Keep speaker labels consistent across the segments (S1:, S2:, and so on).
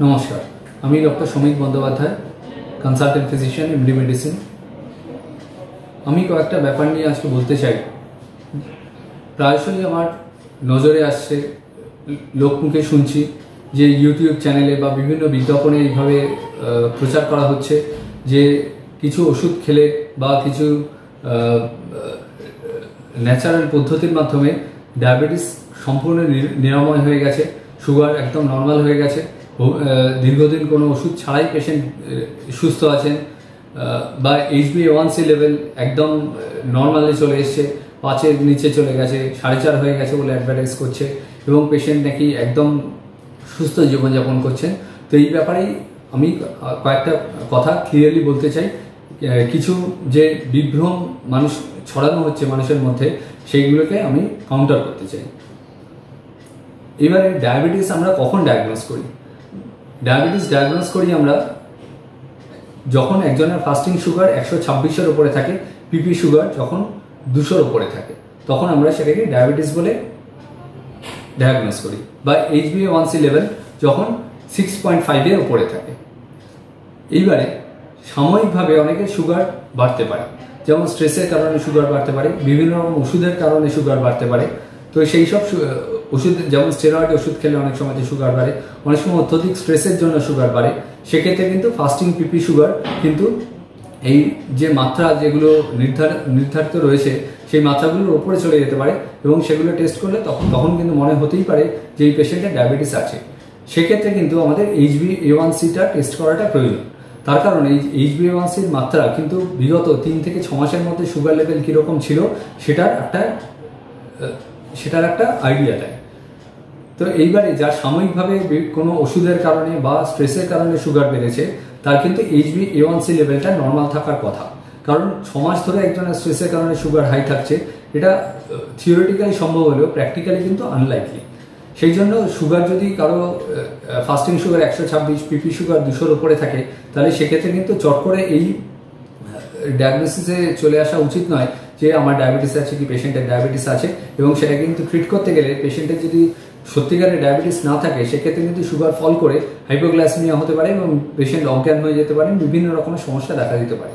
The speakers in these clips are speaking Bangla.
S1: নমস্কার। আমি doctor Samir Bandyopadhyay consultant physician MD medicine আমি কয়েকটা ব্যাপার নিয়ে আজকে বলতে চাই। প্রায়শই আমার নজরে আসছে, লোকমুখে শুনছি যে ইউটিউব চ্যানেলে বা বিভিন্ন বিজ্ঞাপনে এইভাবে প্রচার করা হচ্ছে যে কিছু ওষুধ খেলে বা কিছু ন্যাচারাল পদ্ধতির মাধ্যমে ডায়াবেটিস সম্পূর্ণ নির- নিরাময় হয়ে গেছে সুগার একদম নর্মাল হয়ে গেছে। দীর্ঘদিন কোনো ওষুধ ছাড়াই পেশেন্ট সুস্থ আছেন বা এইচবি ওয়ান সি লেভেল একদম নর্মালে চলে এসছে, পাঁচের নিচে চলে গেছে, সাড়ে চার হয়ে গেছে বলে অ্যাডভার্টাইজ করছে এবং পেশেন্ট নাকি একদম সুস্থ জীবনযাপন করছেন। তো এই ব্যাপারেই আমি কয়েকটা কথা ক্লিয়ারলি বলতে চাই। কিছু যে বিভ্রম মানুষ, ছড়ানো হচ্ছে মানুষের মধ্যে, সেইগুলোকে আমি কাউন্টার করতে চাই। এবারে ডায়াবেটিস আমরা কখন ডায়াগনোস করি? ডায়াবেটিস ডায়াগনোস করি আমরা, যখন একজনের ফাস্টিং সুগার একশো ছাব্বিশের ওপরে থাকে পিপি সুগার যখন দুশোর ওপরে থাকে, তখন আমরা সেটাকে ডায়াবেটিস বলে ডায়াগনোস করি। বা এইচবিএ ওয়ান সি লেভেল যখন সিক্স পয়েন্ট ফাইভের ওপরে থাকে। এইবারে সাময়িকভাবে অনেকের সুগার বাড়তে পারে, যেমন স্ট্রেসের কারণে সুগার বাড়তে পারে, বিভিন্ন রকম ওষুধের কারণে সুগার বাড়তে পারে তো সেই সব ওষুধ, যেমন স্টেরয়েড ওষুধ খেলে অনেক সময় যে সুগার বাড়ে, অনেক সময় অত্যধিক স্ট্রেসের জন্য সুগার বাড়ে, সেক্ষেত্রে কিন্তু ফাস্টিং পিপি সুগার কিন্তু এই যে মাত্রা যেগুলো নির্ধার- নির্ধারিত রয়েছে, সেই মাত্রাগুলোর ওপরে চলে যেতে পারে এবং সেগুলো টেস্ট করলে তখন তখন কিন্তু মনে হতেই পারে যে এই পেশেন্টের ডায়াবেটিস আছে। সেক্ষেত্রে কিন্তু আমাদের এইচবি এ ওয়ান সিটা টেস্ট করাটা প্রয়োজন। তার কারণ এই এইচবি এ ওয়ান সির মাত্রা কিন্তু বিগত তিন থেকে ছ মাসের মধ্যে সুগার লেভেল কীরকম ছিল, সেটার একটা সেটার একটা আইডিয়া দেয়। তো এইবারে যার সাময়িকভাবে কোনো ওষুধের কারণে বা স্ট্রেসের কারণে সুগার বেড়েছে, তার কিন্তু এইচবি এ ওয়ান সি লেভেলটা নর্মাল থাকার কথা। কারণ ছ মাস ধরে একজনের স্ট্রেসের কারণে সুগার হাই থাকছে, এটা থিওরিটিক্যালি সম্ভব হলেও প্র্যাকটিক্যালি কিন্তু আনলাইকলি সেই জন্য সুগার যদি কারও ফাস্টিং সুগার একশো ছাব্বিশ পিপি সুগার দুশোর উপরে থাকে, তাহলে সেক্ষেত্রে কিন্তু চট করে এই ডায়াগনোসিসে চলে আসা উচিত নয়। যে আমার ডায়াবেটিস আছে, কি পেশেন্টের ডায়াবেটিস আছে, এবং সেটা কিন্তু ট্রিট করতে গেলে পেশেন্টের যদি সত্যিকারের ডায়াবেটিস না থাকে, সেক্ষেত্রে কিন্তু সুগার ফল করে হাইপোগ্লাসমিয়া হতে পারে এবং পেশেন্ট অজ্ঞান হয়ে যেতে পারে, বিভিন্ন রকমের সমস্যা দেখা দিতে পারে।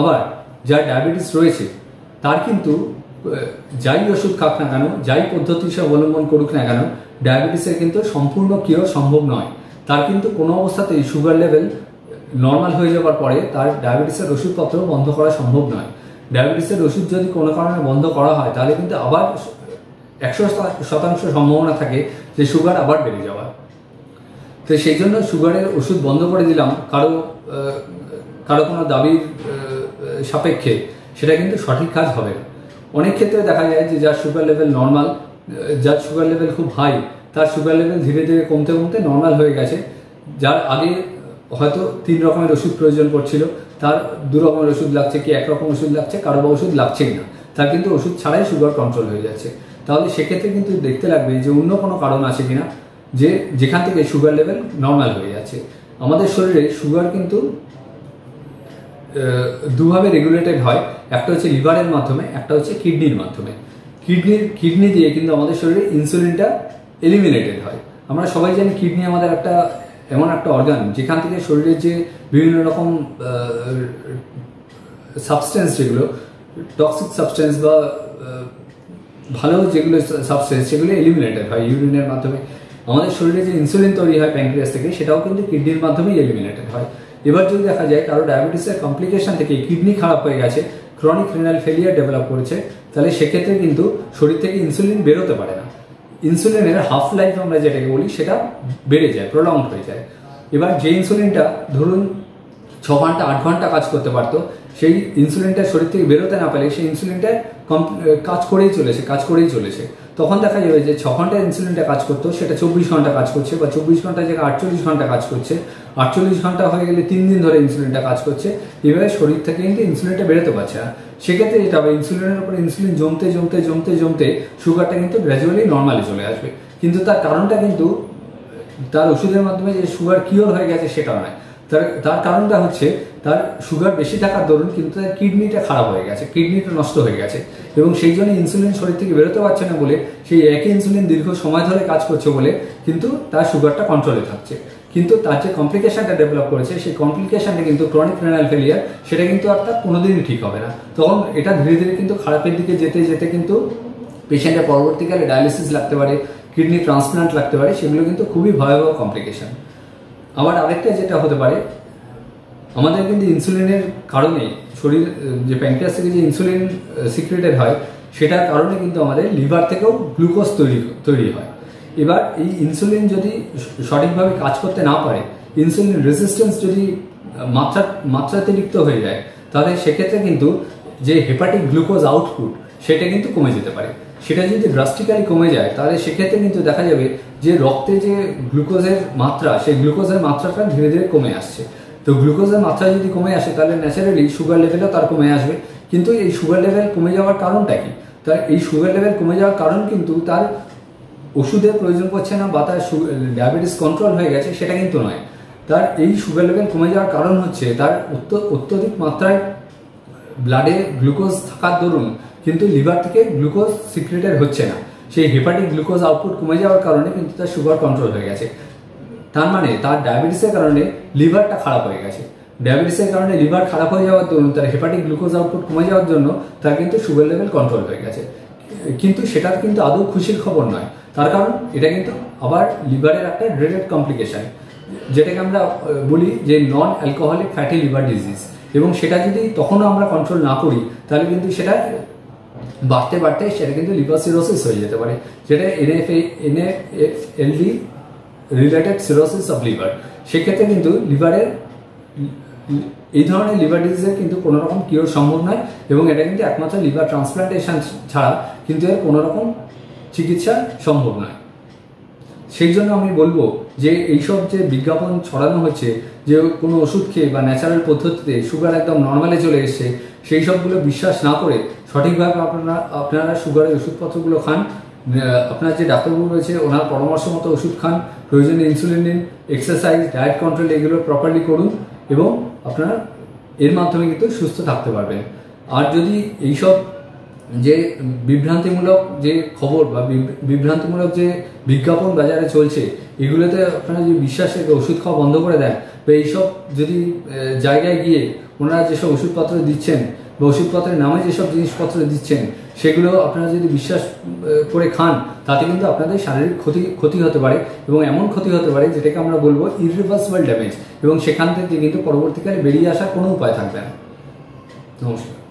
S1: আবার যার ডায়াবেটিস রয়েছে, তার কিন্তু যাই ওষুধ খাক না কেন, যাই পদ্ধতি সে অবলম্বন করুক না কেন ডায়াবেটিসের কিন্তু সম্পূর্ণ কিওর সম্ভব নয়। তার কিন্তু কোনো অবস্থাতেই সুগার লেভেল নর্মাল হয়ে যাওয়ার পরে তার ডায়াবেটিসের ওষুধপত্র বন্ধ করা সম্ভব নয়। ডায়াবেটিসের ওষুধ যদি কোনো কারণে বন্ধ করা হয়, তাহলে কিন্তু আবার একশো শতাংশ সম্ভাবনা থাকে যে সুগার আবার বেড়ে যাওয়ার। তো সেই জন্য সুগারের ওষুধ বন্ধ করে দিলাম, কারও কারও কোনো দাবির সাপেক্ষে। সেটা কিন্তু সঠিক কাজ হবে অনেক ক্ষেত্রে দেখা যায় যে যার সুগার লেভেল নর্মাল যার সুগার লেভেল খুব হাই, তার সুগার লেভেল ধীরে ধীরে কমতে কমতে নর্মাল হয়ে গেছে। যার আগে হয়তো তিন রকমের ওষুধ প্রয়োজন পড়ছিল তার দু রকমের ওষুধ লাগছে কি, একরকম ওষুধ লাগছে, কারও বা ওষুধ লাগছেই না। তার কিন্তু ওষুধ ছাড়াই সুগার কন্ট্রোল হয়ে যাচ্ছে। তাহলে সেক্ষেত্রে কিন্তু দেখতে লাগবে যে অন্য কোনো কারণ আছে কিনা, যে যেখান থেকে সুগার লেভেল নর্মাল হয়ে যাচ্ছে। আমাদের শরীরে সুগার কিন্তু দুভাবে রেগুলেটেড হয়। একটা হচ্ছে লিভারের মাধ্যমে, একটা হচ্ছে কিডনির মাধ্যমে। কিডনির কিডনি দিয়ে কিন্তু আমাদের শরীরে ইনসুলিনটা এলিমিনেটেড হয়। আমরা সবাই জানি কিডনি আমাদের একটা এমন একটা অর্গান যেখান থেকে শরীরের যে বিভিন্ন রকম সাবস্টেন্স যেগুলো টক্সিক সাবস্টেন্স বা ভালো যেগুলো সাবস্টেন্স সেগুলো এলিমিনেটেড হয় ইউরিনের মাধ্যমে। আমাদের শরীরে যে ইনসুলিন তৈরি হয় প্যাঙ্ক্রিয়াস থেকে, সেটাও কিন্তু কিডনির মাধ্যমেই এলিমিনেটেড হয়। এবার যদি দেখা যায় কারও ডায়াবেটিসের কমপ্লিকেশন থেকে কিডনি খারাপ হয়ে গেছে ক্রনিক রিনাল ফেলিয়ার ডেভেলপ করেছে, তাহলে সেক্ষেত্রে কিন্তু শরীর থেকে ইনসুলিন বেরোতে পারে না। ইনসুলিনের হাফ লাইফ আমরা যেটাকে বলি, সেটা বেড়ে যায় প্রলং হয়ে যায়। এবার যে ইনসুলিনটা ধরুন ছ ঘণ্টা, আট ঘণ্টা কাজ করতে পারতো, সেই ইনসুলিনটা শরীর থেকে বেরোতে না পারলে সেই ইনসুলিনটা কাজ করেই চলেছে, কাজ করেই চলেছে। তখন দেখা যাবে যে ছ ঘণ্টা ইনসুলিনটা কাজ করতো, সেটা চব্বিশ ঘণ্টা কাজ করছে বা চব্বিশ ঘণ্টা জায়গায় আটচল্লিশ ঘণ্টা কাজ করছে। আটচল্লিশ ঘণ্টা হয়ে গেলে তিন দিন ধরে ইনসুলিনটা কাজ করছে। এভাবে শরীর থেকে কিন্তু ইনসুলিনটা বেরোতে পারছে না। সেক্ষেত্রে যেটা হবে ইনসুলিনের উপর ইনসুলিন জমতে জমতে জমতে জমতে সুগারটা কিন্তু গ্র্যাজুয়ালি নর্মালি চলে আসবে। কিন্তু তার কারণটা কিন্তু, তার ওষুধের মাধ্যমে যে সুগার কিওর হয়ে গেছে সেটা নয়। তার তার কারণটা হচ্ছে তার সুগার বেশি থাকার দরুন কিন্তু তার কিডনিটা খারাপ হয়ে গেছে কিডনিটা নষ্ট হয়ে গেছে এবং সেই জন্য ইনসুলিন শরীর থেকে বেরোতে পারছে না বলে সেই একই ইনসুলিন দীর্ঘ সময় ধরে কাজ করছে বলে কিন্তু তার সুগারটা কন্ট্রোলে থাকছে। কিন্তু তার যে কমপ্লিকেশনটা ডেভেলপ করেছে, সেই কমপ্লিকেশনটা কিন্তু ক্রনিক রেনাল ফেলিয়ার সেটা কিন্তু আর তার কোনোদিনই ঠিক হবে না। তখন এটা ধীরে ধীরে কিন্তু খারাপের দিকে যেতে যেতে কিন্তু পেশেন্টের পরবর্তীকালে ডায়ালিসিস লাগতে পারে কিডনি ট্রান্সপ্লান্ট লাগতে পারে, সেগুলো কিন্তু খুবই ভয়াবহ কমপ্লিকেশন আবার আরেকটা যেটা হতে পারে, আমাদের কিন্তু ইনসুলিনের কারণে শরীর, যে প্যাঙ্ক্রিয়াস থেকে যে ইনসুলিন সিক্রেটেড হয়, সেটার কারণে কিন্তু আমাদের লিভার থেকেও গ্লুকোজ তৈরি তৈরি হয়। এবার এই ইনসুলিন যদি সঠিকভাবে কাজ করতে না পারে ইনসুলিন রেজিস্ট্যান্স যদি মাত্রা, মাত্রাতিরিক্ত হয়ে যায়, তাহলে সেক্ষেত্রে কিন্তু যে হেপাটিক গ্লুকোজ আউটপুট সেটা কিন্তু কমে যেতে পারে। সেটা যদি ড্রাস্টিক্যালি কমে যায়, তাহলে সেক্ষেত্রে কিন্তু দেখা যাবে যে রক্তে যে গ্লুকোজের মাত্রা, সেই গ্লুকোজের মাত্রাটা ধীরে ধীরে কমে আসছে। তো গ্লুকোজের মাত্রা যদি কমে আসে, তাহলে ন্যাচারালি সুগার লেভেলও তার কমে আসবে। কিন্তু এই সুগার লেভেল কমে যাওয়ার কারণটা কি? তার এই সুগার লেভেল কমে যাওয়ার কারণ কিন্তু তার ওষুধের প্রয়োজন পড়ছে না বা তার ডায়াবেটিস কন্ট্রোল হয়ে গেছে, সেটা কিন্তু নয়। তার এই সুগার লেভেল কমে যাওয়ার কারণ হচ্ছে তার অত্যধিক মাত্রায় ব্লাডে গ্লুকোজ থাকার দরুন কিন্তু লিভার থেকে গ্লুকোজ সিক্রেটেড হচ্ছে না। সেই হেপাটিক গ্লুকোজ আউটপুট কমে যাওয়ার কারণে কিন্তু তার সুগার কন্ট্রোল হয়ে গেছে। তার মানে তার ডায়াবেটিসের কারণে লিভারটা খারাপ হয়ে গেছে। ডায়াবেটিসের কারণে লিভার খারাপ হয়ে যাওয়ার দরুন তার হেপাটিক গ্লুকোজ আউটপুট কমে যাওয়ার জন্য তার কিন্তু সুগার লেভেল কন্ট্রোল হয়ে গেছে। কিন্তু সেটা কিন্তু আদৌ খুশির খবর নয়। তার কারণ এটা কিন্তু আবার লিভারের একটা রিলেটেড কমপ্লিকেশন যেটাকে আমরা বলি যে non alcoholic fatty liver disease এবং সেটা যদি তখনও আমরা কন্ট্রোল না করি, তাহলে কিন্তু সেটা বাড়তে বাড়তে সেটা কিন্তু লিভার সিরোসিস হয়ে যেতে পারে, যেটা NF NFLD related cirrhosis of liver সেক্ষেত্রে কিন্তু লিভারের, এই ধরনের লিভার ডিজিজের কিন্তু কোনো রকম কিওর সম্ভব নয় এবং এটা কিন্তু একমাত্র লিভার ট্রান্সপ্লান্টেশন ছাড়া কিন্তু এর কোনো রকম চিকিৎসা সম্ভব নয়। সেই জন্য আমি বলব যে এইসব যে বিজ্ঞাপন ছড়ানো হচ্ছে, যে কোনো ওষুধ খেয়ে বা ন্যাচারাল পদ্ধতিতে সুগার একদম নর্মালে চলে এসছে সেই সবগুলো বিশ্বাস না করে সঠিকভাবে আপনারা আপনারা সুগারের ওষুধপত্রগুলো খান। আপনার যে ডাক্তারবাবু রয়েছে, ওনার পরামর্শ মতো ওষুধ খান, প্রয়োজনে ইনসুলিন নিন এক্সারসাইজ ডায়েট কন্ট্রোল এগুলো প্রপারলি করুন এবং আপনারা এর মাধ্যমে কিন্তু সুস্থ থাকতে পারবেন। আর যদি এইসব যে বিভ্রান্তিমূলক যে খবর বা বিভ্রান্তিমূলক যে বিজ্ঞাপন বাজারে চলছে, এগুলোতে আপনারা যদি বিশ্বাস রেখে ওষুধ খাওয়া বন্ধ করে দেন, বা এইসব যদি জায়গায় গিয়ে ওনারা যেসব ওষুধপত্র দিচ্ছেন বা ওষুধপত্রের নামে যেসব জিনিসপত্র দিচ্ছেন, সেগুলো আপনারা যদি বিশ্বাস করে খান, তাতে কিন্তু আপনাদের শারীরিক ক্ষতি ক্ষতি হতে পারে এবং এমন ক্ষতি হতে পারে যেটাকে আমরা বলব ইরিভার্সিবল ড্যামেজ এবং সেখান থেকে কিন্তু পরবর্তীকালে বেরিয়ে আসার কোনো উপায় থাকবে না। নমস্কার।